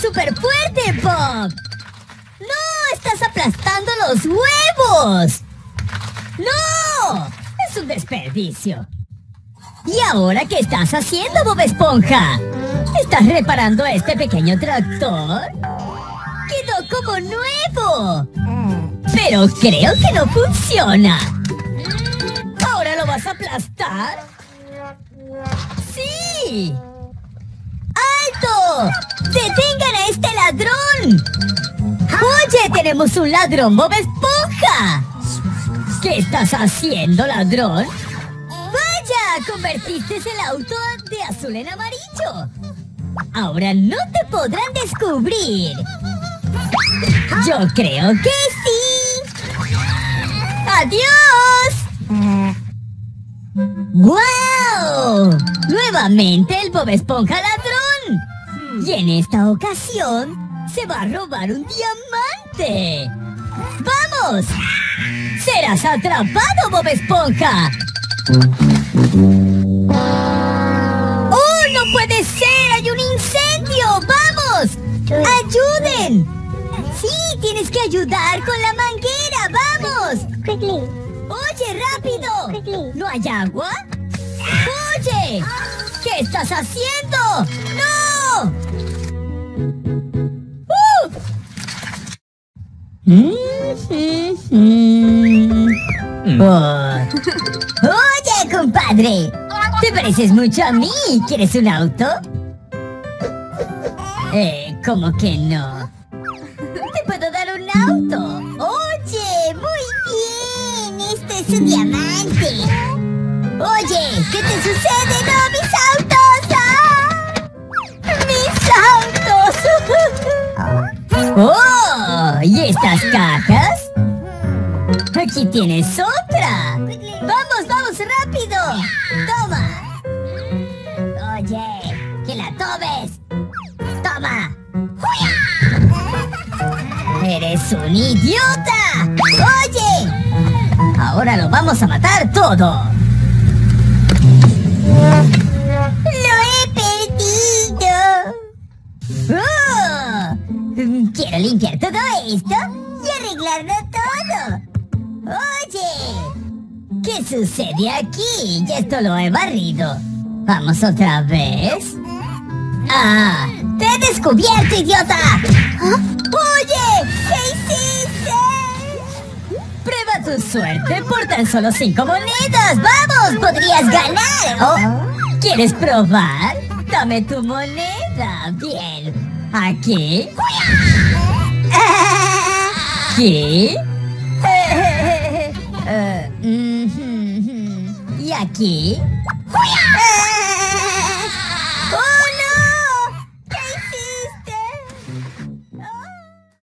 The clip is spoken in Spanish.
súper fuerte, Bob! ¡No! ¡Estás aplastando los huevos! ¡No! Es un desperdicio. ¿Y ahora qué estás haciendo, Bob Esponja? ¿Estás reparando este pequeño tractor? Quedó como nuevo. Pero creo que no funciona. ¿Ahora lo vas a aplastar? ¡Sí! ¡Alto! ¡Detengan a este ladrón! ¡Oye, tenemos un ladrón, Bob Esponja! ¿Qué estás haciendo, ladrón? ¡Vaya! Convertiste el auto de azul en amarillo. Ahora no te podrán descubrir. Yo creo que sí. ¡Adiós! ¡Guau! Nuevamente el Bob Esponja ladrón. Y en esta ocasión se va a robar un diamante. ¡Vamos! ¡Serás atrapado, Bob Esponja! ¡Oh, no puede ser! ¡Hay un incendio! ¡Vamos! ¡Ayuden! Sí, tienes que ayudar con la manguera. ¡Vamos! ¡Oye, rápido! ¿No hay agua? ¡Oye! ¿Qué estás haciendo? ¡No! Oh. Oye, compadre. ¿Te pareces mucho a mí? ¿Quieres un auto? Eh, ¿cómo que no? ¿Te puedo dar un auto? Oye, muy bien. Este es un diamante. Oye, ¿qué te sucede? ¡No, ¿Y estas cajas? Aquí tienes otra. ¡Vamos, vamos, rápido! ¡Toma! Oye, que la tomes. ¡Toma! ¡Eres un idiota! ¡Oye! Ahora lo vamos a matar todo. Limpiar todo esto y arreglarlo todo. Oye, ¿qué sucede aquí? Y esto lo he barrido. ¿Vamos otra vez? ¡Ah! ¡Te he descubierto, idiota! ¡Oye! ¿Qué hiciste? Prueba tu suerte por tan solo cinco monedas. ¡Vamos! ¡Podrías ganar! ¿Oh? ¿Quieres probar? Dame tu moneda. Bien. ¿Aquí? Eh, mm, mm, mm. ¿Y aquí?